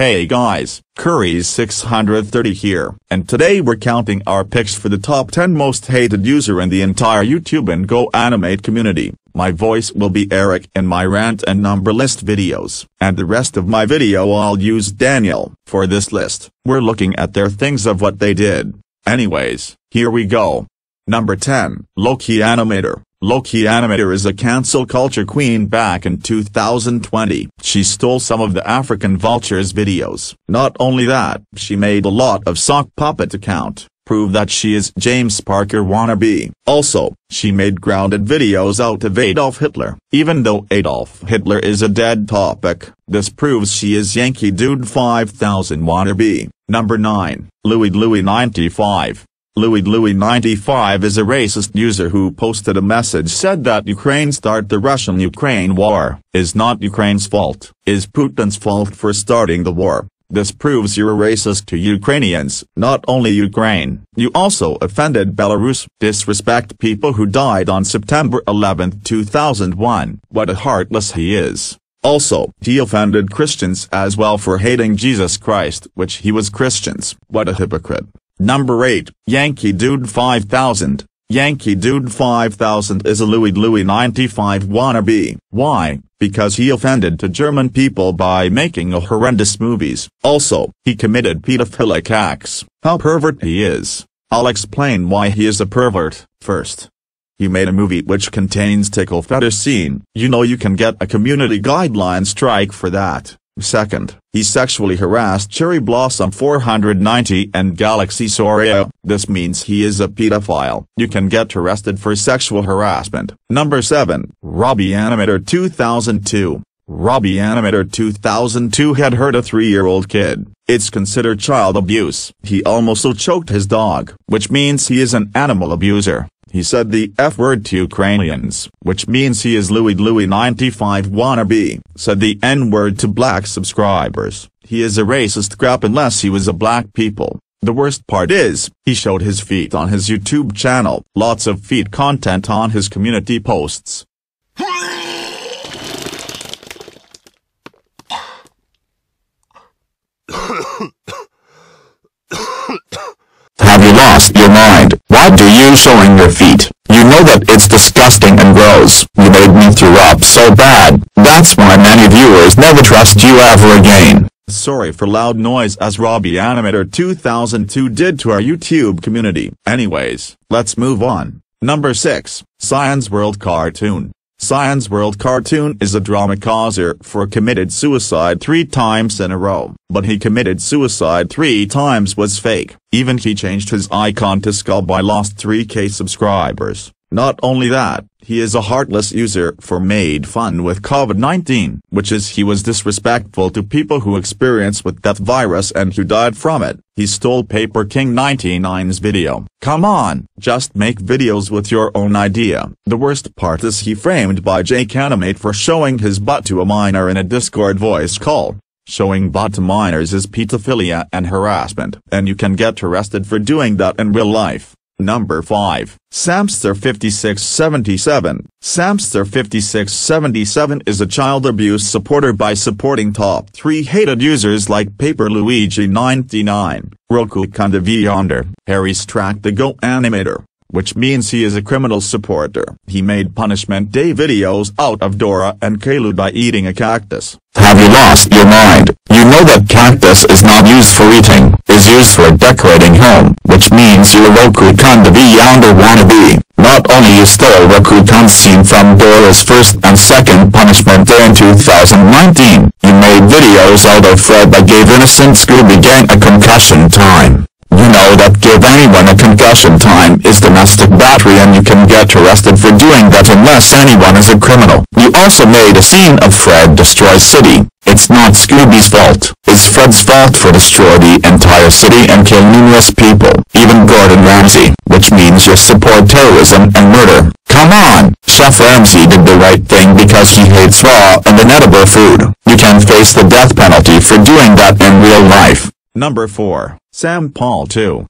Hey guys, Curry's 630 here, and today we're counting our picks for the top 10 most hated user in the entire YouTube and Go Animate community. My voice will be Eric in my rant and number list videos, and the rest of my video I'll use Daniel. For this list, we're looking at their things of what they did. Anyways, here we go. Number 10, Loki Animator. Loki Animator is a cancel culture queen back in 2020. She stole some of the African Vultures videos. Not only that, she made a lot of sock puppet account, prove that she is James Parker wannabe. Also, she made grounded videos out of Adolf Hitler. Even though Adolf Hitler is a dead topic, this proves she is Yankee Dude 5000 wannabe. Number 9, Louis Louis 95. Louis Louis 95 is a racist user who posted a message said that Ukraine start the Russian-Ukraine war, is not Ukraine's fault, is Putin's fault for starting the war. This proves you're a racist to Ukrainians, not only Ukraine. You also offended Belarus, disrespect people who died on September 11, 2001. What a heartless he is. Also, he offended Christians as well for hating Jesus Christ, which he was Christians. What a hypocrite. Number 8, Yankee Dude 5000. Yankee Dude 5000 is a Louis Louis 95 wannabe. Why? Because he offended to German people by making a horrendous movies. Also, he committed pedophilic acts. How pervert he is. I'll explain why he is a pervert, first. He made a movie which contains tickle fetish scene. You know you can get a community guideline strike for that. Second, he sexually harassed Cherry Blossom 490 and Galaxy Soria, this means he is a pedophile. You can get arrested for sexual harassment. Number 7, Robbie Animator 2002. Robbie Animator 2002 had hurt a three-year-old kid. It's considered child abuse. He almost choked his dog, which means he is an animal abuser. He said the F-word to Ukrainians, which means he is Louis Louis 95 wannabe, said the N-word to black subscribers. He is a racist crap unless he was a black people. The worst part is, he showed his feet on his YouTube channel, lots of feet content on his community posts. Have you lost your mind? You showing your feet? You know that it's disgusting and gross. You made me throw up so bad. That's why many viewers never trust you ever again. Sorry for loud noise as Robbie Animator 2002 did to our YouTube community. Anyways, let's move on. Number 6, Science World Cartoon. Science World Cartoon is a drama causer for committed suicide three times in a row, but he committed suicide three times was fake. Even he changed his icon to skull by lost 3k subscribers. Not only that, he is a heartless user for made fun with COVID-19, which is he was disrespectful to people who experience with that virus and who died from it. He stole Paper King 99's video. Come on, just make videos with your own idea. The worst part is he framed by Jake Animate for showing his butt to a minor in a Discord voice call. Showing butt to minors is pedophilia and harassment, and you can get arrested for doing that in real life. Number 5, Samster 5677. Samster 5677 is a child abuse supporter by supporting top 3 hated users like Paper Luigi 99, Roku Kinda Yonder, Harry Strack the Go Animator, which means he is a criminal supporter. He made Punishment Day videos out of Dora and Kalu by eating a cactus. Have you lost your mind? You know that cactus is not used for eating, is used for decorating home, which means you're Roku Kinda Yonder wannabe. Not only you stole Roku Kan's scene from Dora's first and second Punishment Day in 2019, you made videos out of Fred that gave innocent Scooby Gang a concussion time. You know that give anyone a concussion time is domestic battery and you can get arrested for doing that unless anyone is a criminal. You also made a scene of Fred destroy city. It's not Scooby's fault. It's Fred's fault for destroy the entire city and kill numerous people, even Gordon Ramsay, which means you support terrorism and murder. Come on, Chef Ramsay did the right thing because he hates raw and inedible food. You can face the death penalty for doing that in real life. Number 4, Sam Paul 2.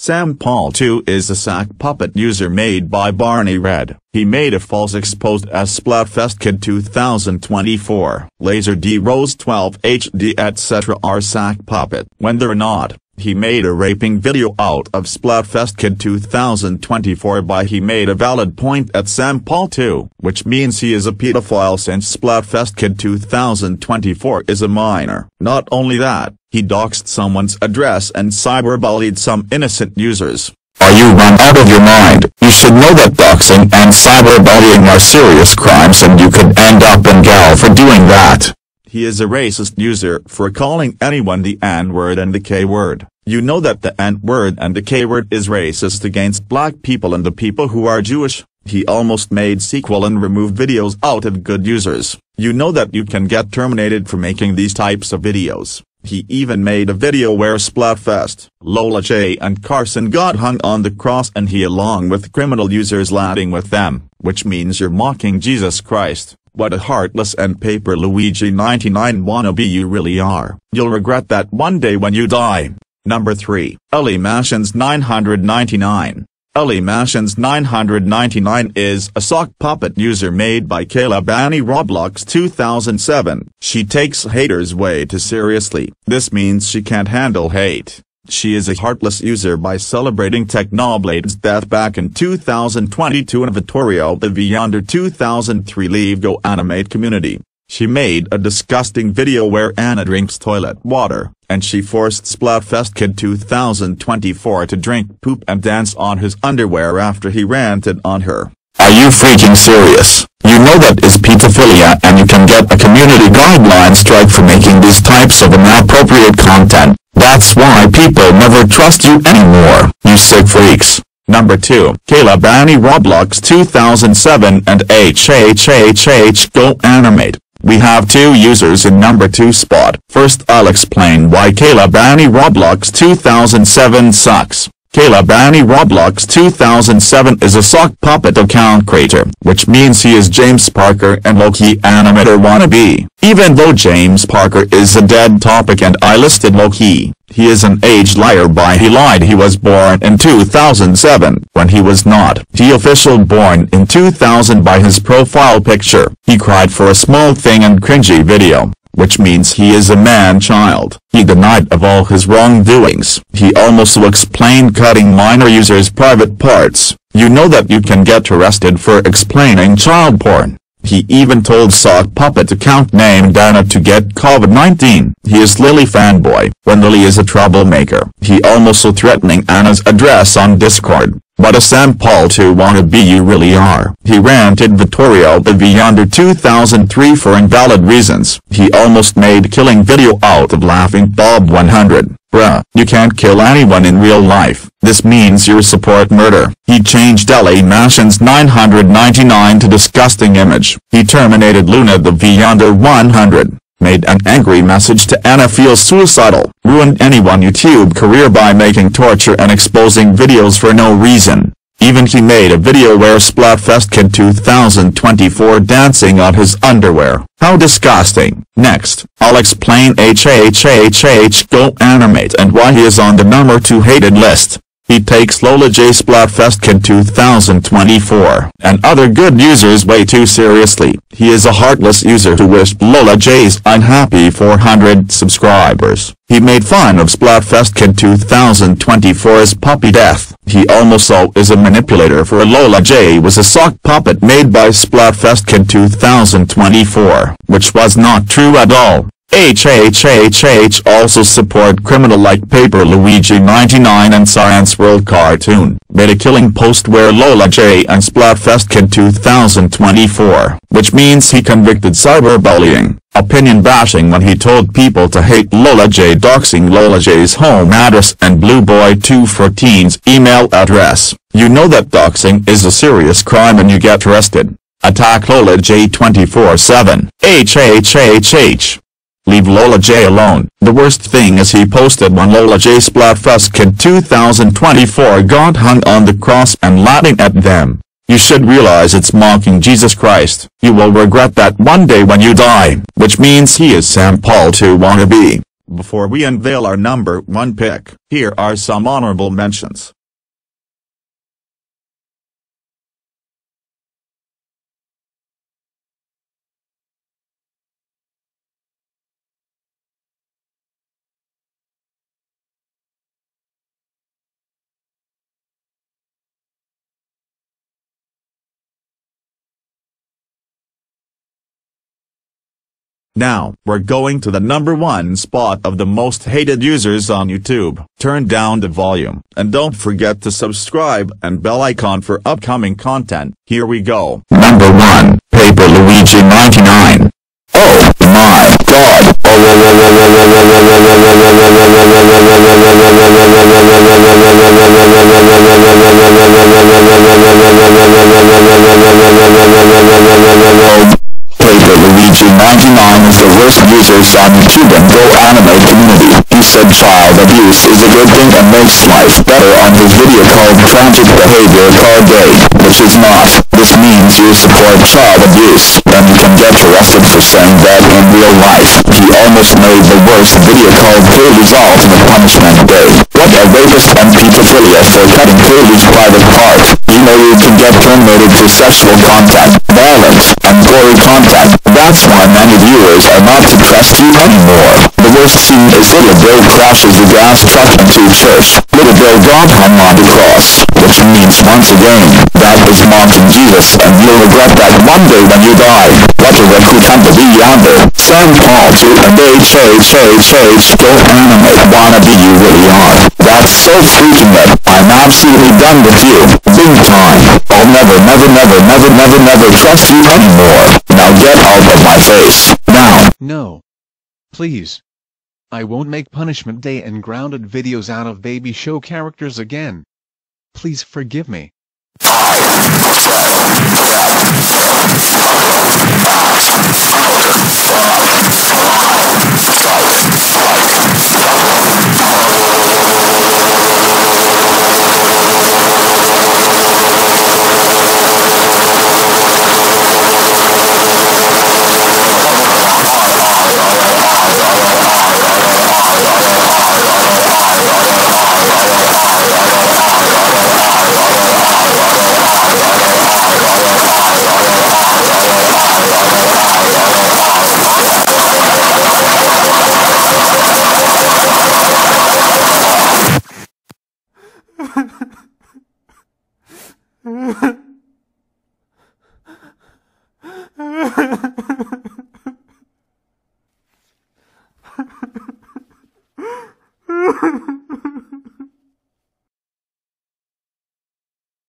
Sam Paul 2 is a sack puppet user made by Barney Red. He made a false exposed as Splatfest Kid 2024. Laser D Rose 12 HD etc. are sack puppet. When they're not, he made a raping video out of Splatfest Kid 2024 by he made a valid point at Sam Paul 2, which means he is a pedophile since Splatfest Kid 2024 is a minor. Not only that, he doxed someone's address and cyberbullied some innocent users. Are you run out of your mind? You should know that doxing and cyberbullying are serious crimes and you could end up in jail for doing that. He is a racist user for calling anyone the N-word and the K-word. You know that the N-word and the K-word is racist against black people and the people who are Jewish. He almost made sequel and removed videos out of good users. You know that you can get terminated for making these types of videos. He even made a video where Splatfest, Lola J and Carson got hung on the cross and he along with criminal users laughing with them, which means you're mocking Jesus Christ. What a heartless and paper Luigi 99 wannabe you really are. You'll regret that one day when you die. Number 3. Ellie Mashins 999. Ellie Mashins 999 is a sock puppet user made by Kayla Banny Roblox 2007. She takes haters way too seriously. This means she can't handle hate. She is a heartless user by celebrating Technoblade's death back in 2022 in Vittorio the Viander 2003 Leave Go Animate community. She made a disgusting video where Anna drinks toilet water, and she forced Splatfest Kid 2024 to drink poop and dance on his underwear after he ranted on her. Are you freaking serious? You know that is pedophilia and you can get a community guideline strike for making these types of inappropriate content. That's why people never trust you anymore, you sick freaks. Number 2. Kayla Banny Roblox 2007 and HHHH Go Animate. We have two users in number 2 spot. First I'll explain why Kayla Banny Roblox 2007 sucks. Kayla Banny Roblox 2007 is a sock puppet account creator, which means he is James Parker and Loki animator wannabe. Even though James Parker is a dead topic and I listed Loki, he is an age liar by he lied he was born in 2007, when he was not. He official born in 2000 by his profile picture. He cried for a small thing and cringy video which means he is a man-child. He denied of all his wrongdoings. He also explained cutting minor users' private parts. You know that you can get arrested for explaining child porn. He even told sock puppet account named Dana to get COVID-19. He is Lily fanboy, when Lily is a troublemaker. He also threatening Anna's address on Discord. But a Sam Paul 2 wannabe you really are. He ranted Vittorio the Viander 2003 for invalid reasons. He almost made killing video out of Laughing Bob 100. Bruh, you can't kill anyone in real life. This means you support murder. He changed Ellie Mashins 999 to disgusting image. He terminated Luna the Viander 100 made an angry message to Anna feels suicidal, ruined anyone YouTube career by making torture and exposing videos for no reason. Even he made a video where Splatfest Kid 2024 dancing on his underwear. How disgusting. Next, I'll explain HHHH Go Animate and why he is on the number 2 hated list. He takes Lola J Splatfest Kid 2024 and other good users way too seriously. He is a heartless user who wished Lola J's unhappy 400 subscribers. He made fun of Splatfest Kid 2024's puppy death. He also is a manipulator for Lola J was a sock puppet made by Splatfest Kid 2024, which was not true at all. HHHH also support criminal like Paper Luigi 99 and Science World Cartoon, made a killing post where Lola J and Splatfest Kid 2024, which means he convicted cyberbullying, opinion bashing when he told people to hate Lola J doxing Lola J's home address and Blue Boy 214's email address. You know that doxing is a serious crime and you get arrested. Attack Lola J 24-7. HHHH. Leave Lola J alone. The worst thing is he posted when Lola J Splatfest Kid 2024 got hung on the cross and laughing at them. You should realize it's mocking Jesus Christ. You will regret that one day when you die, which means he is Sam Paul 2 wannabe. Before we unveil our number one pick, here are some honorable mentions. Now, we're going to the number one spot of the most hated users on YouTube. Turn down the volume, and don't forget to subscribe and bell icon for upcoming content. Here we go. Number 1, Paper Luigi 99. Is a good thing and makes life better on his video called Tragic Behavior Card Day, which is not. This means you support child abuse, and you can get arrested for saying that in real life. He almost made the worst video called Curly's Ultimate Punishment Day. What a rapist and pedophilia for cutting Curly's private part. You know you can get terminated for sexual contact, violence, and gory contact. That's why many viewers are not to trust you anymore. The worst scene is Little Bill crashes a gas truck into a church. Little Bill got hung on the cross, which means once again, that is mocking Jesus and you'll regret that one day when you die. What a recruitant to be yonder. Sam Paul 2 and HHHH go animate wannabe you really are. That's so freaking it. I'm absolutely done with you. Big time. I'll never never never never never never trust you anymore. Now get out of my face. Now. No. Please. I won't make Punishment Day and grounded videos out of baby show characters again. Please forgive me.